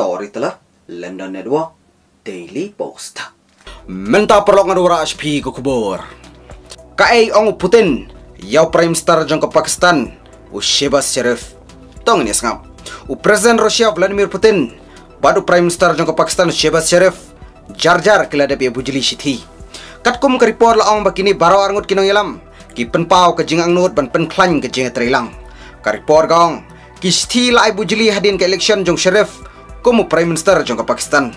story telah London Network Daily Post. Menta perlok ngadura HP ko kubur. Kaay ong Putin, yaw prime star jang ke Pakistan, u Shehbaz Sharif. Tong ni ngap. U Presiden Rusia Vladimir Putin, badu prime star jang ke Pakistan Shehbaz Sharif, jar-jar kila da biya bujili shithi. Kat kum ke report la ong bakini baro arngut kinong yalam, ki penpau ke jingang nut ban pen klan ke jingat trilang. Ka report gong, ki shithi la bujili hadin ke election jong Sharif, kumu prime minister jang ke Pakistan.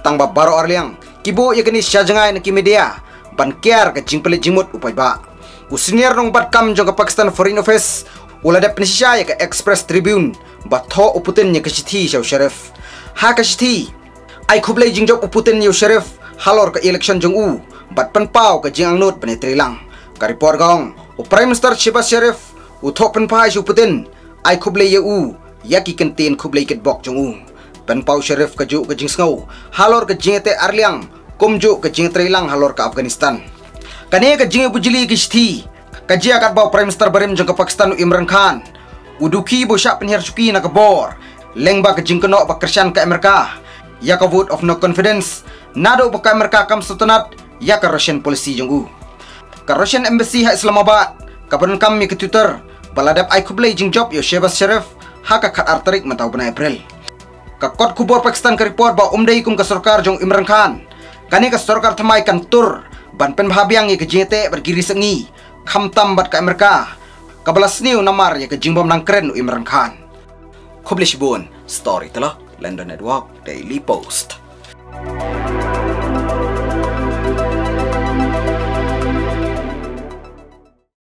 Tang ba baro arliang, kibo ya kini syajangai na ki media, ban kiar ke jing pelit jimut upai ba. Usinier nong bat kam jong ke Pakistan Foreign Office, ula da penisya ya ke Express Tribune, ba tho uputin ya ke shithi shaw Sharif. Ha ke shithi, ai khublai jing jok uputin ya Sharif, halor ke election jong u, bat pen pau ke jing angnut bani trilang. Ka report gong, u Prime Minister Shehbaz Sharif, u thok pen pai shu putin, ai khublai ya u, ya ki kentin khublai ket bok jong u. Pen pau Sharif ke juk ke jing sngau, halor ke jing te arliang, kum juk ke jing trilang halor ke Afghanistan. Kani ke jing bujili ke shti, ke jia kat bau Prime Minister barim jong ke Pakistan Imran Khan. Uduki bo syak penhir suki na ke bor, lengba ke jing kenok ba kersian ke Amerika. Ya ke vote of no confidence, nado ba ke Amerika kam sultanat, ya ke Russian policy jong u. Ke Russian embassy ha Islamabad, kapan kami ke Twitter, baladap ai kublai jing job yo Shehbaz Sharif, ha ka kat artarik matau bena April. Ka kot kubur Pakistan ke report ba umdai kum ke sarkar jong Imran Khan. Kani ke thamai kan tur, ban pen bhabiang ye ke jete bergiri sengi, kham tam bat ke Amerika. Kabalas niu namar ye ke jingbom nang keren Imran Khan. Kublish Bun, story telah London Network Daily Post.